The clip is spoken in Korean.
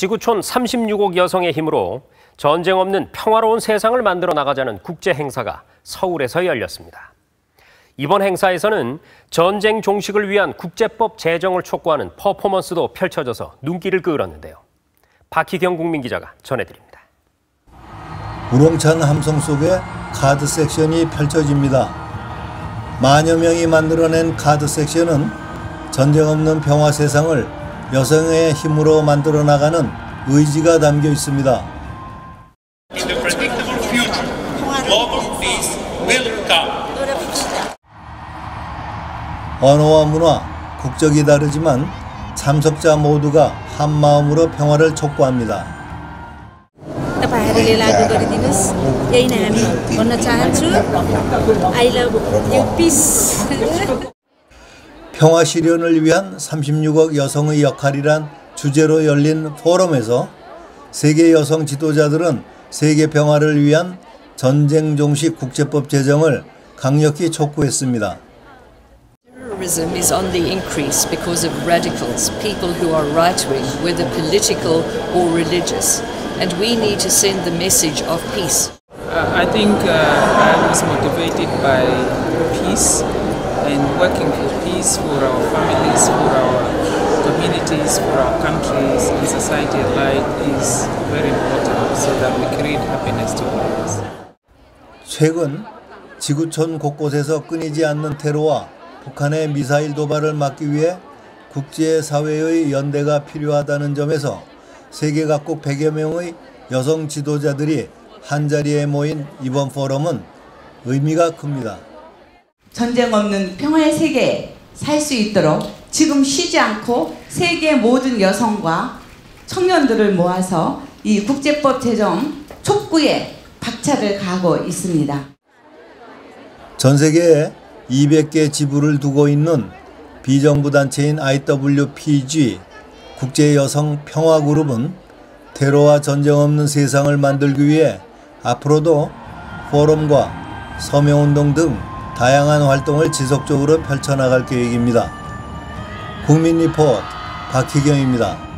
지구촌 36억 여성의 힘으로 전쟁 없는 평화로운 세상을 만들어 나가자는 국제 행사가 서울에서 열렸습니다. 이번 행사에서는 전쟁 종식을 위한 국제법 제정을 촉구하는 퍼포먼스도 펼쳐져서 눈길을 끌었는데요. 박희경 국민 기자가 전해드립니다. 우렁찬 함성 속에 카드 섹션이 펼쳐집니다. 만여 명이 만들어낸 카드 섹션은 전쟁 없는 평화 세상을 여성의 힘으로 만들어 나가는 의지가 담겨 있습니다. In the predictable future, global peace will come. 언어와 문화, 국적이 다르지만 참석자 모두가 한 마음으로 평화를 촉구합니다. तपाईँहरूले लागू गरिदिनुहोस् यही नै हामी भन्न चाहन्छु आई लभ यु पिस 평화 실현을 위한 36억 여성의 역할이란 주제로 열린 포럼에서 세계 여성 지도자들은 세계 평화를 위한 전쟁 종식 국제법 제정을 강력히 촉구했습니다. Terrorism is on the increase because of radicals, people who are right wing, whether political or religious. And we need to send the message of peace. Uh, I think uh, I was motivated by peace and working for peace for our families, for our communities, for our countries and society alike is very important so that we create happiness to others. 최근 지구촌 곳곳에서 끊이지 않는 테러와 북한의 미사일 도발을 막기 위해 국제사회의 연대가 필요하다는 점에서 세계 각국 100여 명의 여성 지도자들이 한자리에 모인 이번 포럼은 의미가 큽니다. 전쟁 없는 평화의 세계에 살 수 있도록 지금 쉬지 않고 세계 모든 여성과 청년들을 모아서 이 국제법 제정 촉구에 박차를 가하고 있습니다. 전 세계에 200개 지부를 두고 있는 비정부 단체인 IWPG 국제 여성 평화 그룹은 테러와 전쟁 없는 세상을 만들기 위해 앞으로도 포럼과 서명 운동 등 다양한 활동을 지속적으로 펼쳐나갈 계획입니다. 국민 리포트 박희경입니다.